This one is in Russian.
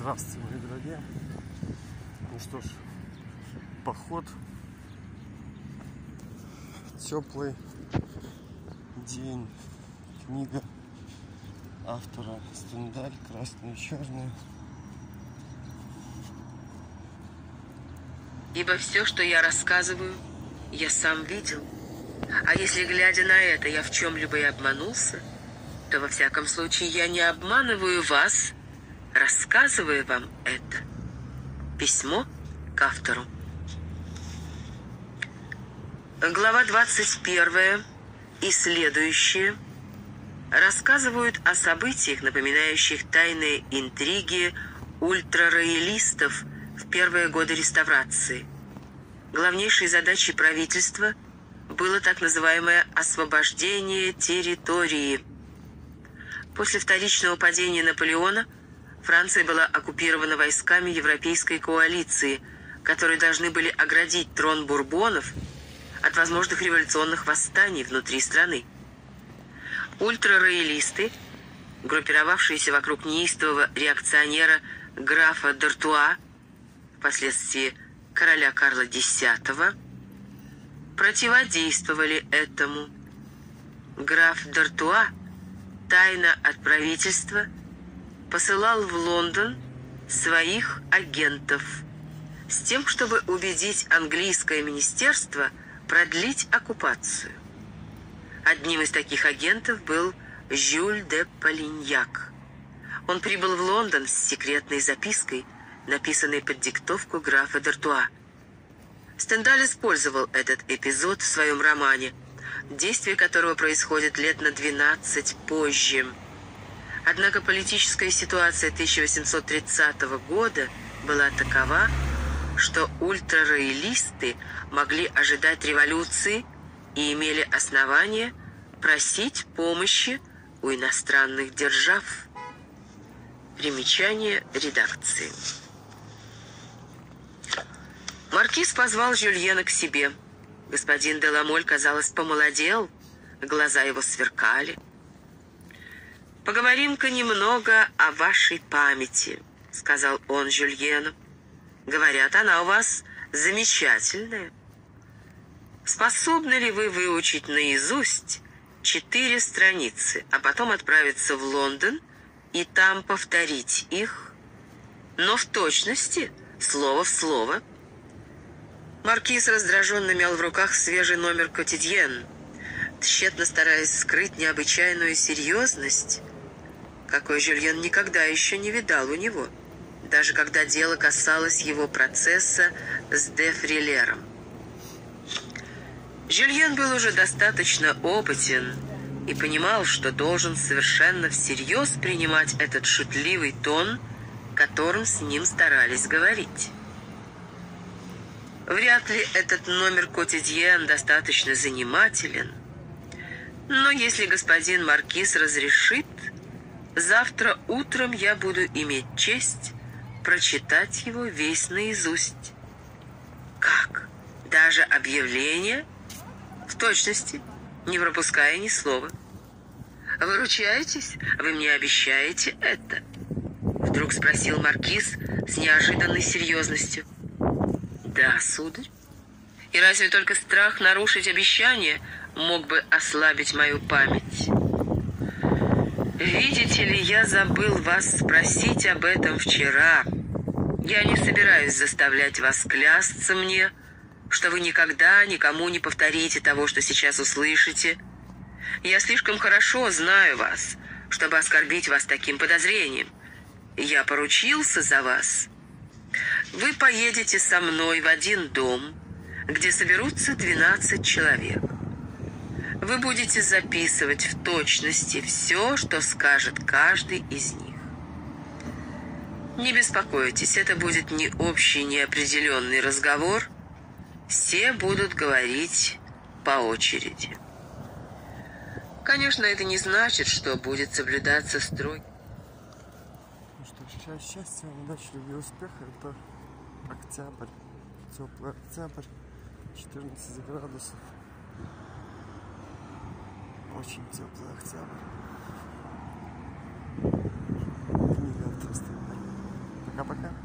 Здравствуйте, мои дорогие. Ну что ж, поход. Теплый день. Книга автора Стендаль, красную и черную. Ибо все, что я рассказываю, я сам видел. А если, глядя на это, я в чем-либо и обманулся, то, во всяком случае, я не обманываю вас, рассказывая вам это. Письмо к автору. Глава 21 и следующие рассказывают о событиях, напоминающих тайные интриги ультрароялистов в первые годы реставрации. Главнейшей задачей правительства было так называемое освобождение территории. После вторичного падения Наполеона Франция была оккупирована войсками Европейской коалиции, которые должны были оградить трон Бурбонов от возможных революционных восстаний внутри страны. Ультрароялисты, группировавшиеся вокруг неистового реакционера графа Д'Артуа, впоследствии короля Карла X, противодействовали этому. Граф Д'Артуа тайно от правительства посылал в Лондон своих агентов с тем, чтобы убедить английское министерство продлить оккупацию. Одним из таких агентов был Жюль де Полиньяк. Он прибыл в Лондон с секретной запиской, написанной под диктовку графа Д'Артуа. Стендаль использовал этот эпизод в своем романе, действие которого происходит лет на 12 позже. Однако политическая ситуация 1830 года была такова, что ультрароялисты могли ожидать революции и имели основания просить помощи у иностранных держав. Примечание редакции. Маркиз позвал Жюльена к себе. Господин Деламоль, казалось, помолодел, глаза его сверкали. «Поговорим-ка немного о вашей памяти», — сказал он Жюльену. «Говорят, она у вас замечательная. Способны ли вы выучить наизусть четыре страницы, а потом отправиться в Лондон и там повторить их, но в точности, слово в слово?» Маркиз раздраженно мял в руках свежий номер «Котидьен», тщетно стараясь скрыть необычайную серьезность, какой Жюльен никогда еще не видал у него, даже когда дело касалось его процесса с де Фрилером. Жюльен был уже достаточно опытен и понимал, что должен совершенно всерьез принимать этот шутливый тон, которым с ним старались говорить. Вряд ли этот номер Котидьен достаточно занимателен. Но если господин Маркиз разрешит, завтра утром я буду иметь честь прочитать его весь наизусть. Как? Даже объявление? В точности, не пропуская ни слова. Вы ручаетесь? Вы мне обещаете это? Вдруг спросил Маркиз с неожиданной серьезностью. Да, сударь. И разве только страх нарушить обещание мог бы ослабить мою память? Видите ли, я забыл вас спросить об этом вчера. Я не собираюсь заставлять вас клясться мне, что вы никогда никому не повторите того, что сейчас услышите. Я слишком хорошо знаю вас, чтобы оскорбить вас таким подозрением. Я поручился за вас вы поедете со мной в один дом, где соберутся 12 человек. Вы будете записывать в точности все, что скажет каждый из них. Не беспокойтесь, это будет не общий неопределенный разговор. Все будут говорить по очереди. Конечно, это не значит, что будет соблюдаться строй. Ну что счастья, удачи, любви, успеха. Это октябрь, теплый октябрь, 14 градусов. Очень теплый октябрь. Пока-пока.